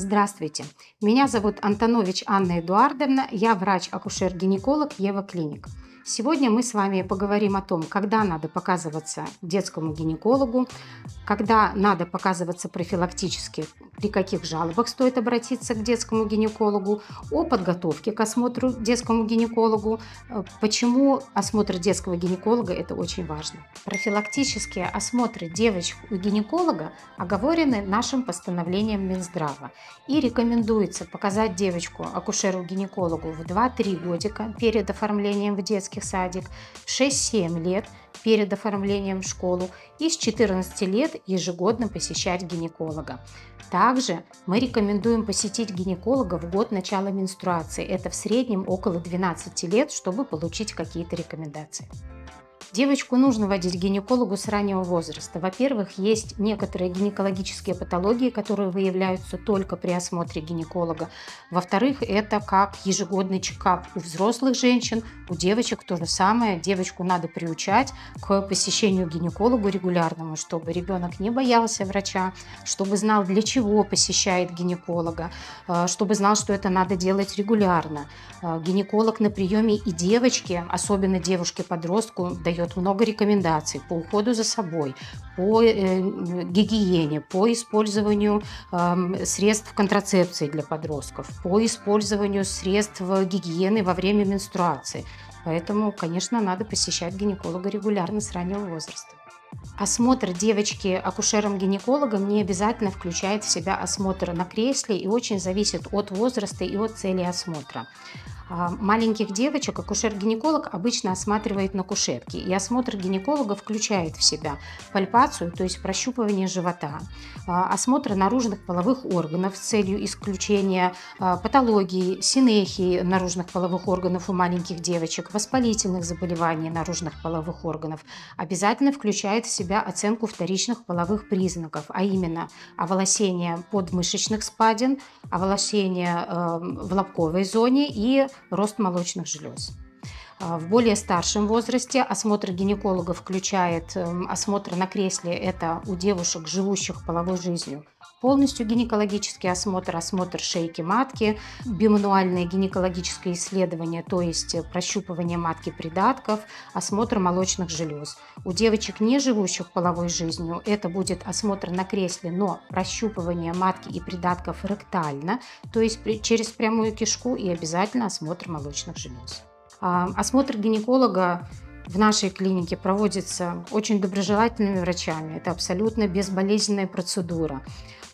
Здравствуйте, меня зовут Антонович Анна Эдуардовна, я врач-акушер-гинеколог Ева Клиник. Сегодня мы с вами поговорим о том, когда надо показываться детскому гинекологу, когда надо показываться профилактически, при каких жалобах стоит обратиться к детскому гинекологу, о подготовке к осмотру детскому гинекологу, э, почему осмотр детского гинеколога – это очень важно. Профилактические осмотры девочек у гинеколога оговорены нашим постановлением Минздрава и рекомендуется показать девочку акушеру-гинекологу в 2-3 годика перед оформлением в детский детский садик, 6-7 лет перед оформлением в школу и с 14 лет ежегодно посещать гинеколога. Также мы рекомендуем посетить гинеколога в год начала менструации. Это в среднем около 12 лет, чтобы получить какие-то рекомендации. Девочку нужно водить к гинекологу с раннего возраста. Во-первых, есть некоторые гинекологические патологии, которые выявляются только при осмотре гинеколога. Во-вторых, это как ежегодный чекап у взрослых женщин, у девочек то же самое. Девочку надо приучать к посещению гинекологу регулярному, чтобы ребенок не боялся врача, чтобы знал, для чего посещает гинеколога, э, чтобы знал, что это надо делать регулярно. Э, гинеколог на приеме и девочке, особенно девушке-подростку, дает дает много рекомендаций по уходу за собой, по э, гигиене, по использованию э, средств контрацепции для подростков, по использованию средств гигиены во время менструации. Поэтому, конечно, надо посещать гинеколога регулярно с раннего возраста. Осмотр девочки акушером-гинекологом не обязательно включает в себя осмотр на кресле и очень зависит от возраста и от цели осмотра. А, маленьких девочек акушер-гинеколог обычно осматривает на кушетке, и осмотр гинеколога включает в себя пальпацию, то есть прощупывание живота, а, осмотр наружных половых органов с целью исключения а, патологии, синехии наружных половых органов у маленьких девочек, воспалительных заболеваний наружных половых органов. Обязательно включает в себя оценку вторичных половых признаков, а именно оволосение подмышечных спадин, оволосение э, в лобковой зоне и рост молочных желез. А, в более старшем возрасте осмотр гинеколога включает эм, осмотр на кресле, это у девушек, живущих половой жизнью, полностью гинекологический осмотр, осмотр шейки матки, бимануальное гинекологическое исследование, то есть прощупывание матки придатков, осмотр молочных желез. У девочек, не живущих половой жизнью, это будет осмотр на кресле, но прощупывание матки и придатков ректально, то есть через прямую кишку и обязательно осмотр молочных желез. Осмотр гинеколога в нашей клинике проводится очень доброжелательными врачами. Это абсолютно безболезненная процедура.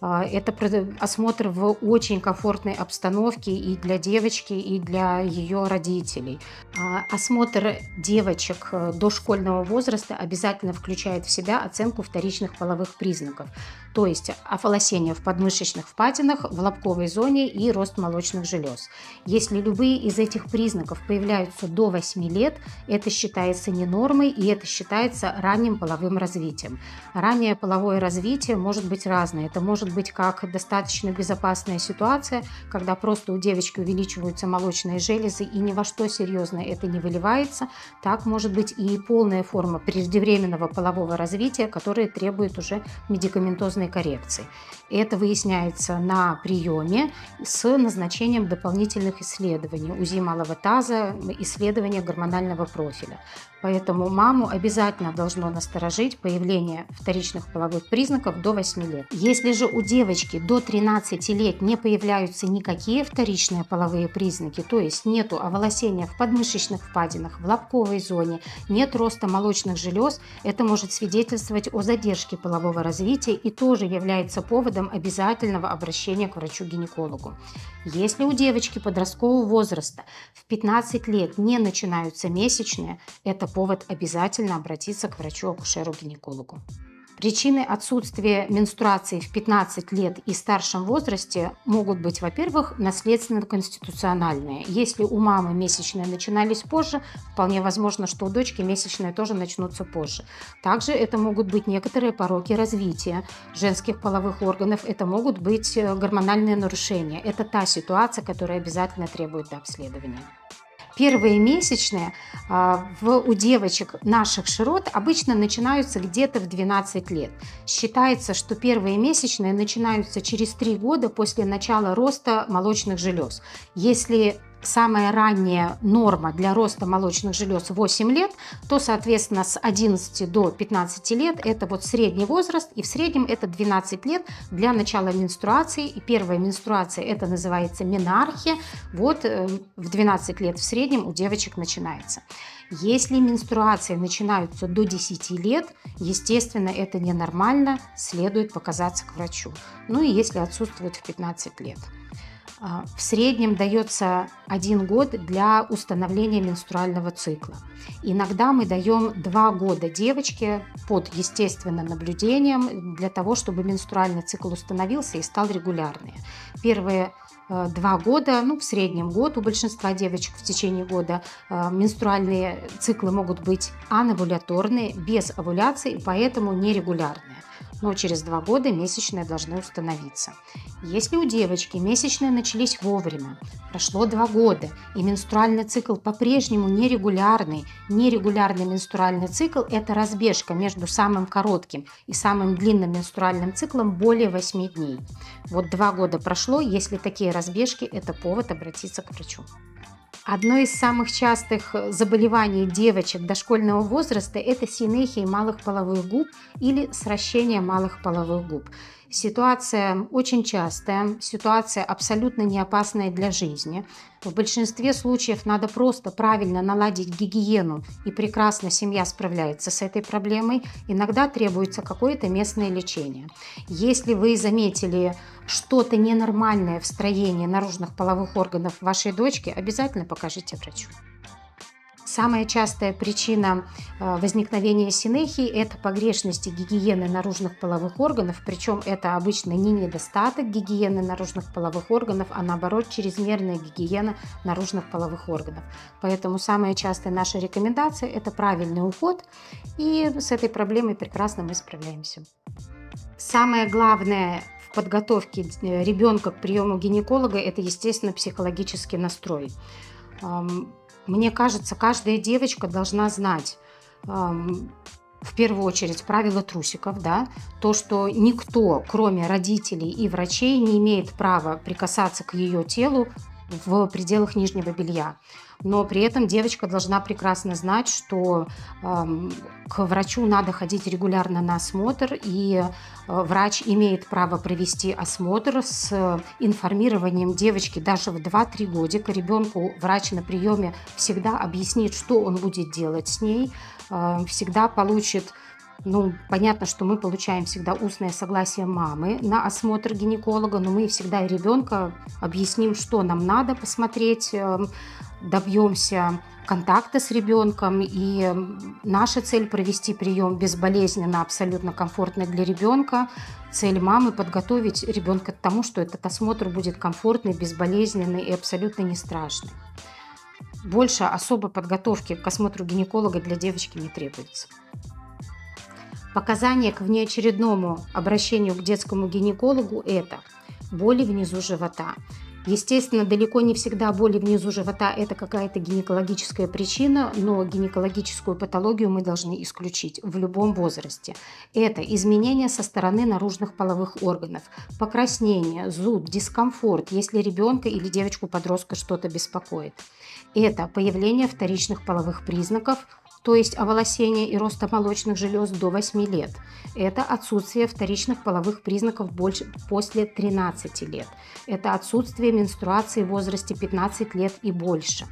А, это осмотр в очень комфортной обстановке и для девочки, и для ее родителей. А, осмотр девочек э, дошкольного возраста обязательно включает в себя оценку вторичных половых признаков, то есть офолосение в подмышечных впадинах, в лобковой зоне и рост молочных желез. Если любые из этих признаков появляются до 8 лет, это считается не нормой и это считается ранним половым развитием. Раннее половое развитие может быть разное. Это может быть как достаточно безопасная ситуация, когда просто у девочки увеличиваются молочные железы и ни во что серьезно это не выливается. Так может быть и полная форма преждевременного полового развития, которая требует уже медикаментозной коррекции. Это выясняется на приеме с назначением дополнительных исследований, УЗИ малого таза, исследования гормонального профиля. Поэтому маму обязательно должно насторожить появление вторичных половых признаков до 8 лет. Если же у девочки до 13 лет не появляются никакие вторичные половые признаки, то есть нету оволосения в подмышечных впадинах, в лобковой зоне, нет роста молочных желез, это может свидетельствовать о задержке полового развития и тоже является поводом обязательного обращения к врачу-гинекологу. Если у девочки подросткового возраста в 15 лет не начинаются месячные, это повод обязательно обратиться к врачу-акушеру-гинекологу. Причины отсутствия менструации в 15 лет и старшем возрасте могут быть, во-первых, наследственно-конституциональные. Если у мамы месячные начинались позже, вполне возможно, что у дочки месячные тоже начнутся позже. Также это могут быть некоторые пороки развития женских половых органов, это могут быть э, гормональные нарушения. Это та ситуация, которая обязательно требует обследования. Первые месячные а, в, у девочек наших широт обычно начинаются где-то в 12 лет. Считается, что первые месячные начинаются через 3 года после начала роста молочных желез. Если самая ранняя норма для роста молочных желез 8 лет, то, соответственно, с 11 до 15 лет это вот средний возраст, и в среднем это 12 лет для начала менструации. И первая менструация это называется менархия. Вот э, в 12 лет в среднем у девочек начинается. Если менструации начинаются до 10 лет, естественно, это ненормально, следует показаться к врачу. Ну и если отсутствует в 15 лет. А, в среднем дается один год для установления менструального цикла. Иногда мы даем два года девочке под естественным наблюдением для того, чтобы менструальный цикл установился и стал регулярным. Первые э, два года, ну, в среднем год у большинства девочек в течение года э, менструальные циклы могут быть анавуляторные, без овуляции, поэтому нерегулярные но через два года месячные должны установиться. Если у девочки месячные начались вовремя, прошло два года, и менструальный цикл по-прежнему нерегулярный, нерегулярный менструальный цикл – это разбежка между самым коротким и самым длинным менструальным циклом более 8 дней. Вот два года прошло, если такие разбежки – это повод обратиться к врачу. Одно из самых частых э, заболеваний девочек дошкольного возраста – это синехия малых половых губ или сращение малых половых губ. Ситуация очень частая, ситуация абсолютно не опасная для жизни. В большинстве случаев надо просто правильно наладить гигиену, и прекрасно семья справляется с этой проблемой. Иногда требуется какое-то местное лечение. Если вы заметили что-то ненормальное в строении наружных половых органов вашей дочки, обязательно покажите врачу. Самая частая причина э, возникновения синехии – это погрешности гигиены наружных половых органов, причем это обычно не недостаток гигиены наружных половых органов, а наоборот чрезмерная гигиена наружных половых органов. Поэтому самая частая наша рекомендация – это правильный уход, и с этой проблемой прекрасно мы справляемся. Самое главное в подготовке э, ребенка к приему гинеколога – это, естественно, психологический настрой мне кажется, каждая девочка должна знать в первую очередь правила трусиков, да, то, что никто, кроме родителей и врачей, не имеет права прикасаться к ее телу в пределах нижнего белья. Но при этом девочка должна прекрасно знать, что э, к врачу надо ходить регулярно на осмотр, и э, врач имеет право провести осмотр с информированием девочки даже в 2-3 годика. Ребенку врач на приеме всегда объяснит, что он будет делать с ней, э, всегда получит ну, понятно, что мы получаем всегда устное согласие мамы на осмотр гинеколога, но мы всегда ребенка объясним, что нам надо посмотреть, эм, добьемся контакта с ребенком. И наша цель провести прием безболезненно, абсолютно комфортно для ребенка. Цель мамы подготовить ребенка к тому, что этот осмотр будет комфортный, безболезненный и абсолютно не страшный. Больше особой подготовки к осмотру гинеколога для девочки не требуется. Показания к внеочередному обращению к детскому гинекологу – это боли внизу живота. Естественно, далеко не всегда боли внизу живота – это какая-то гинекологическая причина, но гинекологическую патологию мы должны исключить в любом возрасте. Это изменения со стороны наружных половых органов, покраснение, зуд, дискомфорт, если ребенка или девочку-подростка что-то беспокоит. Это появление вторичных половых признаков, то есть оволосения и роста молочных желез до 8 лет. Это отсутствие вторичных половых признаков больше, после 13 лет. Это отсутствие менструации в возрасте 15 лет и больше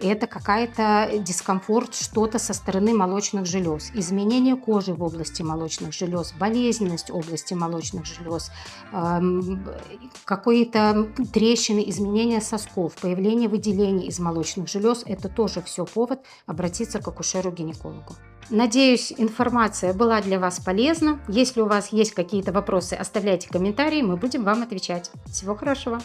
это какая-то дискомфорт, что-то со стороны молочных желез, изменение кожи в области молочных желез, болезненность области молочных желез, эм, какие-то трещины, изменения сосков, появление выделений из молочных желез – это тоже все повод обратиться к акушеру-гинекологу. Надеюсь, информация была для вас полезна. Если у вас есть какие-то вопросы, оставляйте комментарии, мы будем вам отвечать. Всего хорошего!